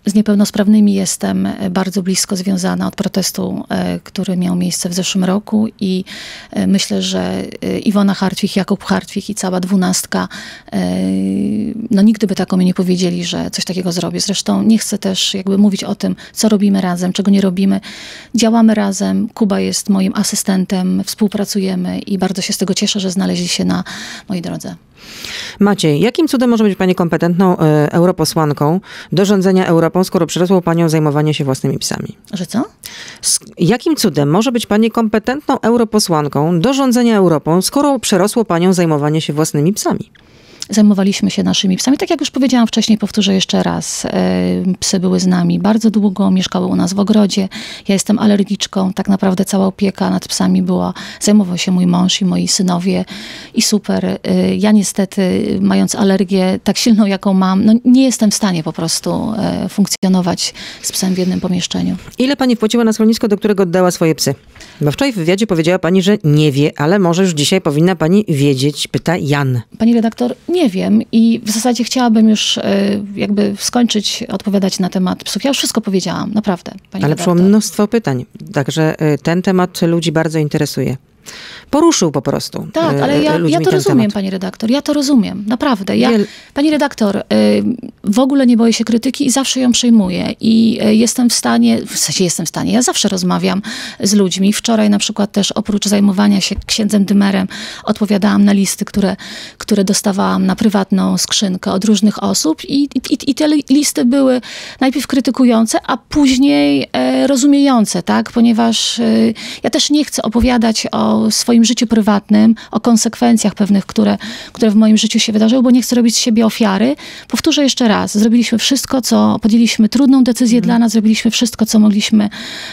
B: Z niepełnosprawnymi jestem bardzo blisko związana od protestu, e, który miał miejsce w zeszłym roku i e, myślę, że e, Iwona Hartwig, Jakub Hartwig i cała dwunastka, no nigdy by tak o mnie nie powiedzieli, że coś takiego zrobię. Zresztą nie chcę też jakby mówić o tym, co robimy razem, czego nie robimy. Działamy razem. Kuba jest moim asystentem, współpracujemy i bardzo się z tego cieszę, że znaleźli się na mojej drodze.
A: Maciej, jakim cudem może być Pani kompetentną e, europosłanką do rządzenia Europą, skoro przyrosło Panią zajmowanie się własnymi psami?
B: Że co?
A: Z jakim cudem może być Pani kompetentną europosłanką do rządzenia Europą, skoro przerosło Panią zajmowanie się własnymi psami?
B: Zajmowaliśmy się naszymi psami. Tak jak już powiedziałam wcześniej, powtórzę jeszcze raz. E, psy były z nami bardzo długo, mieszkały u nas w ogrodzie. Ja jestem alergiczką. Tak naprawdę cała opieka nad psami była, zajmował się mój mąż i moi synowie i super. E, ja niestety, mając alergię tak silną, jaką mam, no nie jestem w stanie po prostu e, funkcjonować z psem w jednym pomieszczeniu.
A: Ile pani wpłaciła na schronisko, do którego oddała swoje psy? Bo wczoraj w wywiadzie powiedziała pani, że nie wie, ale może już dzisiaj powinna pani wiedzieć, pyta Jan.
B: Pani redaktor, nie wiem i w zasadzie chciałabym już e, jakby skończyć odpowiadać na temat psów. Ja już wszystko powiedziałam, naprawdę.
A: ale redaktor. przyszło mnóstwo pytań, także e, ten temat ludzi bardzo interesuje poruszył po prostu.
B: Tak, e, ale ja, ja to rozumiem, temat. pani redaktor. Ja to rozumiem, naprawdę. Ja. Pani redaktor, w ogóle nie boję się krytyki i zawsze ją przyjmuję. I y, jestem w stanie, w sensie jestem w stanie, ja zawsze rozmawiam z ludźmi. Wczoraj na przykład też oprócz zajmowania się księdzem Dymerem, odpowiadałam na listy, które, które dostawałam na prywatną skrzynkę od różnych osób i, i, i te listy były najpierw krytykujące, a później e, rozumiejące, tak? Ponieważ e, ja też nie chcę opowiadać o swoim życiu prywatnym, o konsekwencjach pewnych, które, które w moim życiu się wydarzyły, bo nie chcę robić z siebie ofiary. Powtórzę jeszcze raz, zrobiliśmy wszystko, co podjęliśmy trudną decyzję dla nas, zrobiliśmy wszystko, co mogliśmy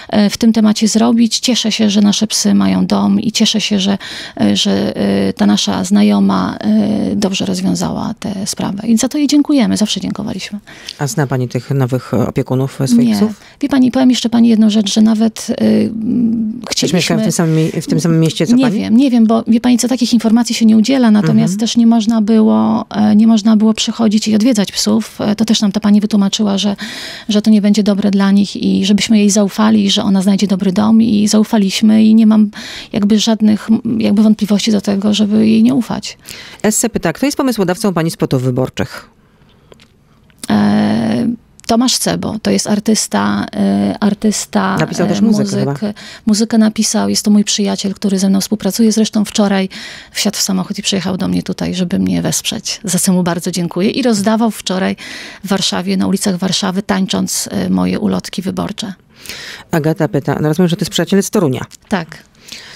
B: e, w tym temacie zrobić. Cieszę się, że nasze psy mają dom i cieszę się, że, e, że e, ta nasza znajoma dobrze rozwiązała tę sprawę. I za to jej dziękujemy, zawsze dziękowaliśmy.
A: A zna pani tych nowych opiekunów swoich
B: nie.
A: psów?
B: Wie pani, powiem jeszcze pani jedną rzecz, że nawet chcieliśmy...
A: mieszkają w tym samym, w tym samym mieście, co
B: nie
A: pani?
B: wiem, nie wiem, bo wie pani co, takich informacji się nie udziela, natomiast mhm. też nie można było, nie można było przychodzić i odwiedzać psów. E, to też nam ta pani wytłumaczyła, że, że to nie będzie dobre dla nich i żebyśmy jej zaufali, że ona znajdzie dobry dom i zaufaliśmy i nie mam jakby żadnych jakby wątpliwości do tego, żeby jej nie ufać.
A: Esse pyta, kto jest pomysłodawcą pani spotów wyborczych?
B: E Tomasz Cebo, to jest artysta, y, artysta
A: Napisał też muzykę, muzyk,
B: muzykę napisał, jest to mój przyjaciel, który ze mną współpracuje. Zresztą wczoraj wsiadł w samochód i przyjechał do mnie tutaj, żeby mnie wesprzeć. Za co mu bardzo dziękuję. I rozdawał wczoraj w Warszawie, na ulicach Warszawy, tańcząc y, moje ulotki wyborcze.
A: Agata pyta, no rozumiem, że to jest przyjaciel z Torunia.
B: Tak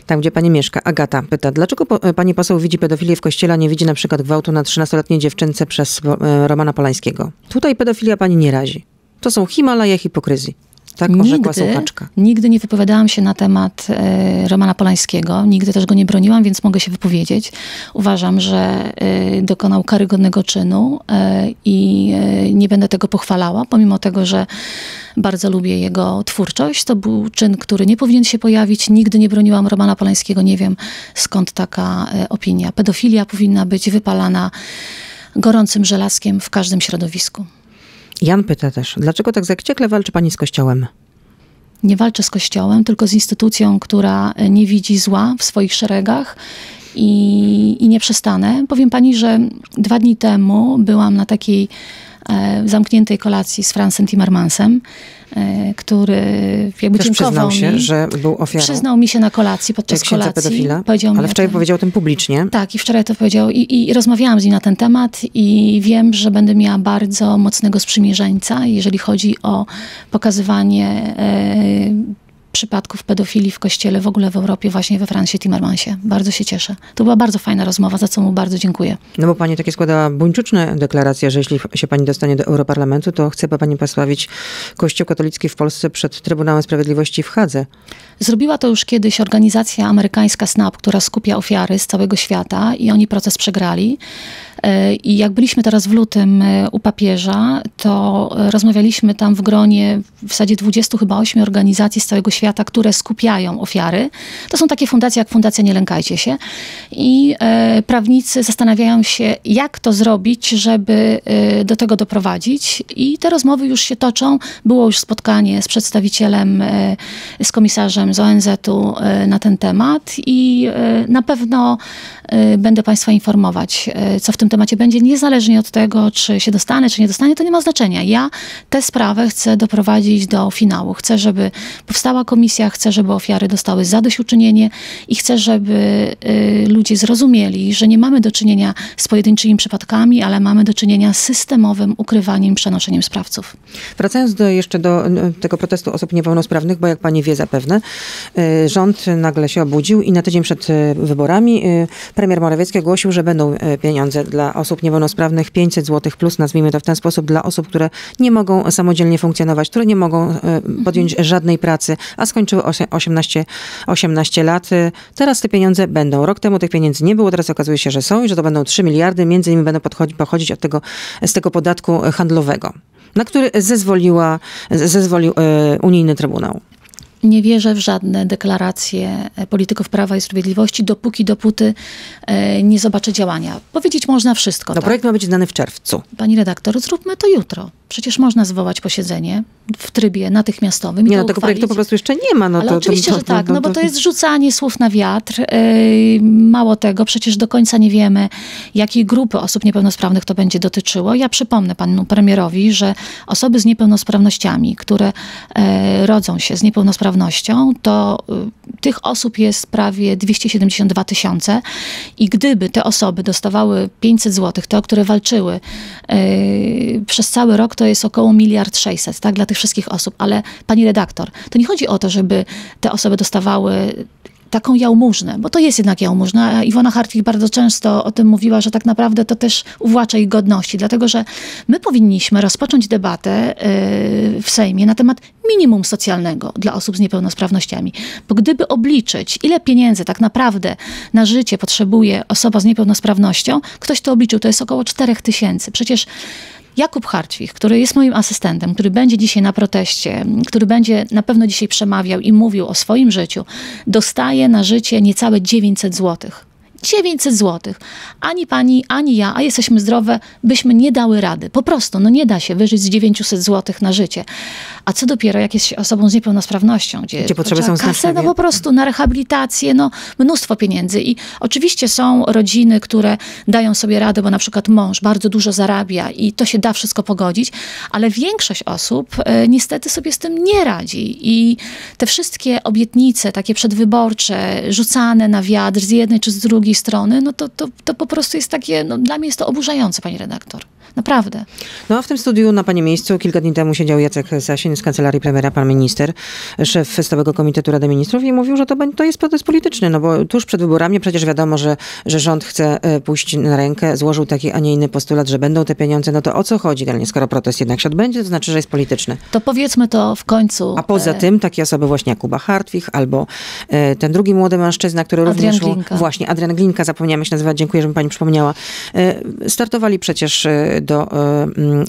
A: tam gdzie pani mieszka. Agata pyta, dlaczego po, e, pani poseł widzi pedofilię w kościele, a nie widzi na przykład gwałtu na 13-letniej dziewczynce przez e, Romana Polańskiego? Tutaj pedofilia pani nie razi. To są Himalaje hipokryzji. Tak nigdy, słuchaczka.
B: Nigdy nie wypowiadałam się na temat e, Romana Polańskiego, nigdy też go nie broniłam, więc mogę się wypowiedzieć. Uważam, że e, dokonał karygodnego czynu e, i e, nie będę tego pochwalała, pomimo tego, że bardzo lubię jego twórczość. To był czyn, który nie powinien się pojawić. Nigdy nie broniłam Romana Polańskiego, nie wiem skąd taka opinia. Pedofilia powinna być wypalana gorącym żelazkiem w każdym środowisku.
A: Jan pyta też, dlaczego tak zaciekle walczy pani z Kościołem?
B: Nie walczę z Kościołem, tylko z instytucją, która nie widzi zła w swoich szeregach i, i nie przestanę. Powiem pani, że dwa dni temu byłam na takiej e, zamkniętej kolacji z Francem Timmermansem, e, który jakby
A: Też
B: dziękował
A: przyznał się,
B: mi.
A: że był ofiarą.
B: Przyznał mi się na kolacji, podczas kolacji.
A: pedofila, powiedział ale wczoraj powiedział o tym publicznie.
B: Tak, i wczoraj to powiedział. I, I rozmawiałam z nim na ten temat i wiem, że będę miała bardzo mocnego sprzymierzeńca, jeżeli chodzi o pokazywanie e, przypadków pedofilii w kościele w ogóle w Europie, właśnie we Francji Timmermansie. Bardzo się cieszę. To była bardzo fajna rozmowa, za co mu bardzo dziękuję.
A: No bo pani takie składała buńczuczne deklaracje, że jeśli się pani dostanie do Europarlamentu, to chce pani postawić Kościół katolicki w Polsce przed Trybunałem Sprawiedliwości w Hadze.
B: Zrobiła to już kiedyś organizacja amerykańska SNAP, która skupia ofiary z całego świata i oni proces przegrali. E, I jak byliśmy teraz w lutym e, u papieża, to rozmawialiśmy tam w gronie w zasadzie 20 chyba 8 organizacji z całego świata, które skupiają ofiary. To są takie fundacje jak Fundacja Nie Lękajcie się. I e, prawnicy zastanawiają się, jak to zrobić, żeby e, do tego doprowadzić. I te rozmowy już się toczą. Było już spotkanie z przedstawicielem, e, z komisarzem z ONZ-u e, na ten temat i e, na pewno e, będę Państwa informować, e, co w tym temacie będzie, niezależnie od tego, czy się dostanę, czy nie dostanę, to nie ma znaczenia. Ja tę sprawę chcę doprowadzić do finału. Chcę, żeby powstała komisja, chcę, żeby ofiary dostały zadośćuczynienie i chcę, żeby y, ludzie zrozumieli, że nie mamy do czynienia z pojedynczymi przypadkami, ale mamy do czynienia z systemowym ukrywaniem, przenoszeniem sprawców.
A: Wracając do, jeszcze do tego protestu osób niepełnosprawnych, bo jak pani wie zapewne, y, rząd nagle się obudził i na tydzień przed y, wyborami y, premier Morawiecki ogłosił, że będą y, pieniądze dla osób niepełnosprawnych 500 zł plus, nazwijmy to w ten sposób, dla osób, które nie mogą samodzielnie funkcjonować, które nie mogą y, podjąć żadnej pracy, a skończyły osie- 18, 18 lat. Y, Teraz te pieniądze będą. Rok temu tych pieniędzy nie było, teraz okazuje się, że są i że to będą 3 miliardy, między innymi będą pochodzić od tego, z tego podatku handlowego, na który zezwoliła, zezwolił y, unijny trybunał.
B: Nie wierzę w żadne deklaracje e, polityków Prawa i Sprawiedliwości, dopóki, dopóty e, nie zobaczę działania. Powiedzieć można wszystko.
A: No,
B: tak?
A: projekt ma być znany w czerwcu.
B: Pani redaktor, zróbmy to jutro. Przecież można zwołać posiedzenie w trybie natychmiastowym
A: Nie,
B: to
A: no tego
B: uchwalić.
A: projektu po prostu jeszcze nie ma. No,
B: Ale
A: to,
B: oczywiście,
A: to,
B: że tak, no bo to jest rzucanie słów na wiatr. Yy, Mało tego, przecież do końca nie wiemy, jakiej grupy osób niepełnosprawnych to będzie dotyczyło. Ja przypomnę panu premierowi, że osoby z niepełnosprawnościami, które e, rodzą się z niepełnosprawnością, to y, tych osób jest prawie 272 tysiące i gdyby te osoby dostawały 500 zł, te, o które walczyły e, przez cały rok, to jest około miliard 600, tak, dla tych wszystkich osób. Ale pani redaktor, to nie chodzi o to, żeby te osoby dostawały taką jałmużnę, bo to jest jednak jałmużna. Iwona Hartwig bardzo często o tym mówiła, że tak naprawdę to też uwłacza ich godności, dlatego że my powinniśmy rozpocząć debatę yy, w Sejmie na temat minimum socjalnego dla osób z niepełnosprawnościami. Bo gdyby obliczyć, ile pieniędzy tak naprawdę na życie potrzebuje osoba z niepełnosprawnością, ktoś to obliczył, to jest około 4 tysięcy. Przecież Jakub Hartwig, który jest moim asystentem, który będzie dzisiaj na proteście, który będzie na pewno dzisiaj przemawiał i mówił o swoim życiu, dostaje na życie niecałe 900 złotych. 900 zł. Ani pani, ani ja, a jesteśmy zdrowe, byśmy nie dały rady. Po prostu, no nie da się wyżyć z 900 zł na życie. A co dopiero, jak jest osobą z niepełnosprawnością, gdzie,
A: Gdzie potrzeby są
B: kasę, no po prostu na rehabilitację, no mnóstwo pieniędzy. I oczywiście są rodziny, które dają sobie radę, bo na przykład mąż bardzo dużo zarabia i to się da wszystko pogodzić, ale większość osób e, niestety sobie z tym nie radzi. I te wszystkie obietnice, takie przedwyborcze, rzucane na wiatr z jednej czy z drugiej strony, no to, to, to po prostu jest takie, no dla mnie jest to oburzające, pani redaktor. Naprawdę.
A: No a w tym studiu na pani miejscu kilka dni temu siedział Jacek Sasin z kancelarii premiera, pan minister, szef Stałego Komitetu Rady Ministrów i mówił, że to, to jest protest polityczny, no bo tuż przed wyborami przecież wiadomo, że, że rząd chce e, pójść na rękę, złożył taki, a nie inny postulat, że będą te pieniądze, no to o co chodzi generalnie, skoro protest jednak się odbędzie, to znaczy, że jest polityczny.
B: To powiedzmy to w końcu.
A: A poza
B: e,
A: tym takie osoby właśnie jak Kuba Hartwich albo e, ten drugi młody mężczyzna, który
B: Adrian
A: również...
B: Glinka.
A: Właśnie, Adrian Glinka, zapomniałam się nazywać, dziękuję, że mi pani przypomniała. Startowali przecież do, e,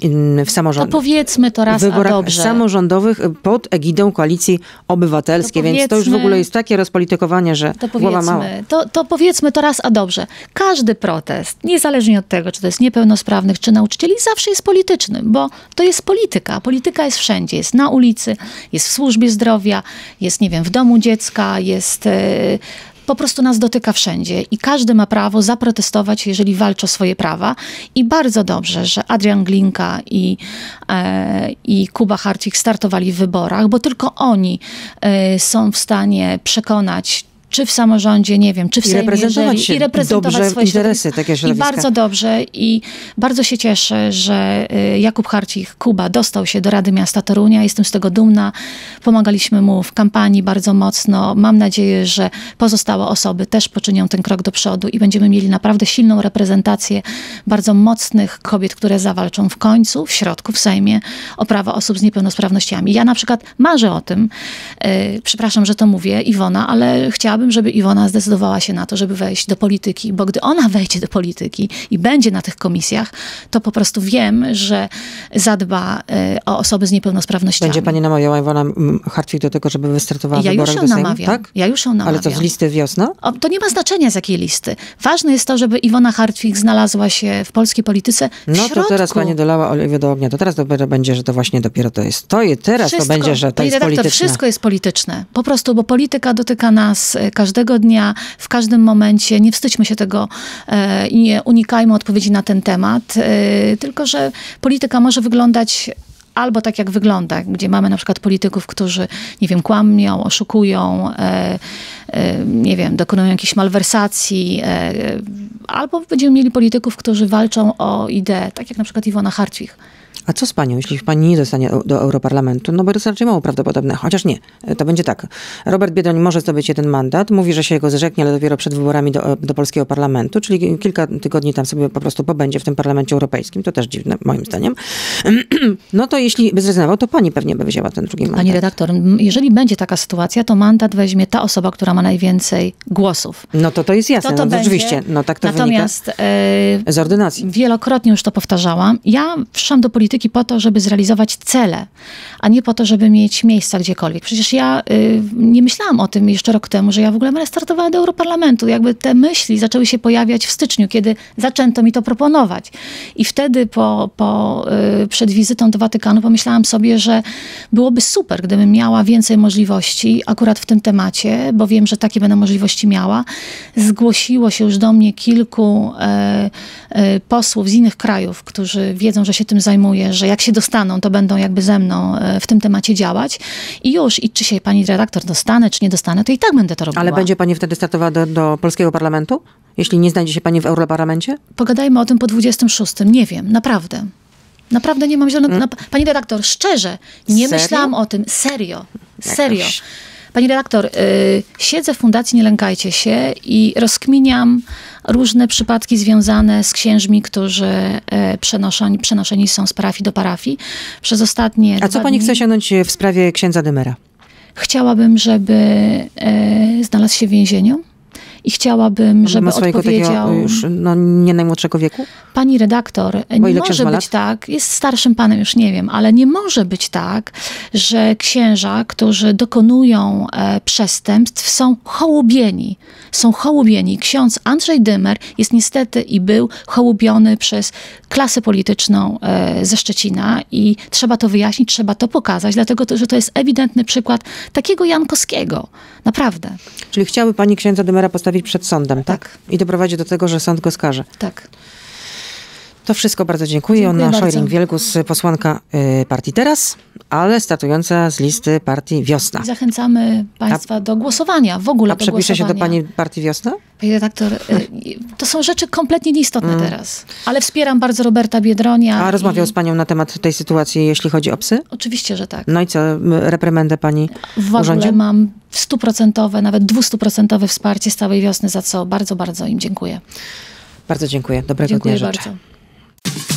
A: mm, w
B: To
A: samorządach.
B: powiedzmy to raz,
A: wyborach
B: a dobrze.
A: samorządowych pod egidą Koalicji Obywatelskiej,
B: To
A: więc to już w ogóle jest takie rozpolitykowanie, że
B: To
A: głowa mała.
B: to, to powiedzmy to raz, a dobrze. Każdy protest, niezależnie od tego, czy to jest niepełnosprawnych, czy nauczycieli, zawsze jest polityczny, bo to jest polityka. Polityka jest wszędzie. Jest na ulicy, jest w służbie zdrowia, jest, nie wiem, w domu dziecka, jest... e, po prostu nas dotyka wszędzie i każdy ma prawo zaprotestować, jeżeli walczy o swoje prawa. I bardzo dobrze, że Adrian Glinka i, e, i Kuba Harcik startowali w wyborach, bo tylko oni e, są w stanie przekonać czy w samorządzie, nie wiem, czy w
A: I
B: Sejmie,
A: reprezentować
B: jeżeli, i reprezentować
A: dobrze
B: swoje
A: interesy
B: środowisko.
A: takiego
B: I
A: środowiska.
B: bardzo dobrze i bardzo się cieszę, że y, Jakub Harcich, Kuba, dostał się do Rady Miasta Torunia. Jestem z tego dumna. Pomagaliśmy mu w kampanii bardzo mocno. Mam nadzieję, że pozostałe osoby też poczynią ten krok do przodu i będziemy mieli naprawdę silną reprezentację bardzo mocnych kobiet, które zawalczą w końcu, w środku, w Sejmie o prawa osób z niepełnosprawnościami. Ja na przykład marzę o tym, y, przepraszam, że to mówię, Iwona, ale chciałabym chciałabym, żeby Iwona zdecydowała się na to, żeby wejść do polityki, bo gdy ona wejdzie do polityki i będzie na tych komisjach, to po prostu wiem, że zadba e, o osoby z niepełnosprawnościami.
A: Będzie pani namawiała Iwona Hartwig do tego, żeby wystartowała w
B: Ja już
A: wyborach
B: ją
A: do Sejmu?
B: namawiam.
A: Tak?
B: Ja już ją namawiam.
A: Ale co, z listy wiosna?
B: O, to nie ma znaczenia z jakiej listy. Ważne jest to, żeby Iwona Hartwig znalazła się w polskiej polityce w
A: No
B: środku.
A: to teraz pani dolała oliwę do ognia. To teraz dopiero będzie, że to właśnie dopiero to jest. To je, teraz
B: Wszystko,
A: to będzie, że to jest polityczne.
B: Wszystko jest polityczne. Po prostu, bo polityka dotyka nas e, każdego dnia, w każdym momencie. Nie wstydźmy się tego e, i nie unikajmy odpowiedzi na ten temat. E, tylko, że polityka może wyglądać albo tak, jak wygląda, gdzie mamy na przykład polityków, którzy, nie wiem, kłamią, oszukują, e, nie wiem, dokonują jakichś malwersacji, albo będziemy mieli polityków, którzy walczą o ideę, tak jak na przykład Iwona Hartwig.
A: A co z panią, jeśli pani nie dostanie o- do Europarlamentu? No bo to jest raczej mało prawdopodobne. Chociaż nie, to będzie tak. Robert Biedroń może zdobyć jeden mandat, mówi, że się go zrzeknie, ale dopiero przed wyborami do, do polskiego parlamentu, czyli kilka tygodni tam sobie po prostu pobędzie w tym parlamencie europejskim. To też dziwne, moim zdaniem. No to jeśli by zrezygnował, to pani pewnie by wzięła ten drugi mandat.
B: Pani redaktor, jeżeli będzie taka sytuacja, to mandat weźmie ta osoba, która ma najwięcej głosów.
A: No to to jest jasne,
B: To to
A: no to
B: będzie.
A: oczywiście. No tak to
B: Natomiast e,
A: wynika z ordynacji.
B: wielokrotnie już to powtarzałam. Ja wszłam do polityki po to, żeby zrealizować cele, a nie po to, żeby mieć miejsca gdziekolwiek. Przecież ja y, nie myślałam o tym jeszcze rok temu, że ja w ogóle będę startowała do Europarlamentu. Jakby te myśli zaczęły się pojawiać w styczniu, kiedy zaczęto mi to proponować. I wtedy po, po, y, przed wizytą do Watykanu pomyślałam sobie, że byłoby super, gdybym miała więcej możliwości akurat w tym temacie, bo wiem, że takie będę możliwości miała. Zgłosiło się już do mnie kilku e, posłów z innych krajów, którzy wiedzą, że się tym że jak się dostaną, to będą jakby ze mną e, w tym temacie działać. I już, i czy się pani redaktor dostanę, czy nie dostanę, to i tak będę to robiła.
A: Ale będzie pani wtedy startowała do, do polskiego parlamentu? Jeśli nie znajdzie się pani w Europarlamencie?
B: Pogadajmy o tym po 26. Nie wiem, naprawdę. Naprawdę nie mam zielonego... nap- Pani redaktor, szczerze, nie
A: Serio?
B: myślałam o tym. Serio. Serio.
A: Jakoś-
B: Pani redaktor, y, siedzę w Fundacji Nie Lękajcie się i rozkminiam różne przypadki związane z księżmi, którzy e, przenoszeni, przenoszeni są z parafii do parafii. Przez ostatnie
A: A co pani
B: dni
A: chce osiągnąć w sprawie księdza Dymera?
B: Chciałabym, żeby e, znalazł się w więzieniu i chciałabym, żeby
A: Ma swojego
B: odpowiedział...
A: takiego już no, nie najmłodszego wieku?
B: Pani redaktor,
A: Bo
B: nie może być
A: lat?
B: tak, jest starszym panem, już nie wiem, ale nie może być tak, że księża, którzy dokonują e, przestępstw, są hołubieni. Są hołubieni. Ksiądz Andrzej Dymer jest niestety i był hołubiony przez klasę polityczną e, ze Szczecina i trzeba to wyjaśnić, trzeba to pokazać, dlatego to, że to jest ewidentny przykład takiego Jankowskiego. Naprawdę.
A: Czyli chciałaby pani księdza Dymera postawić przed sądem, tak?
B: Tak.
A: I doprowadzić do tego, że sąd go skaże.
B: Tak.
A: To wszystko bardzo dziękuję.
B: Dziękuję
A: Anna
B: bardzo.
A: Szojring-Wielgus, posłanka y, partii Teraz, ale startująca z listy partii Wiosna.
B: Zachęcamy Państwa do głosowania, w ogóle
A: A
B: do
A: przepisze się do
B: głosowania.
A: pani partii Wiosna?
B: Panie redaktor, y, to są rzeczy kompletnie nieistotne
A: Mm.
B: teraz. Ale wspieram bardzo Roberta Biedronia.
A: A rozmawiał
B: i-
A: z panią na temat tej sytuacji, jeśli chodzi o psy?
B: Oczywiście, że tak.
A: No i co, reprymendę pani
B: W ogóle
A: urządził?
B: mam stuprocentowe, nawet dwustuprocentowe wsparcie z całej wiosny, za co bardzo, bardzo im dziękuję.
A: Bardzo dziękuję. Dobrego
B: Dziękuję
A: dnia życzę.
B: bardzo.